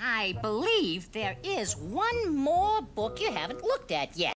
I believe there is one more book you haven't looked at yet.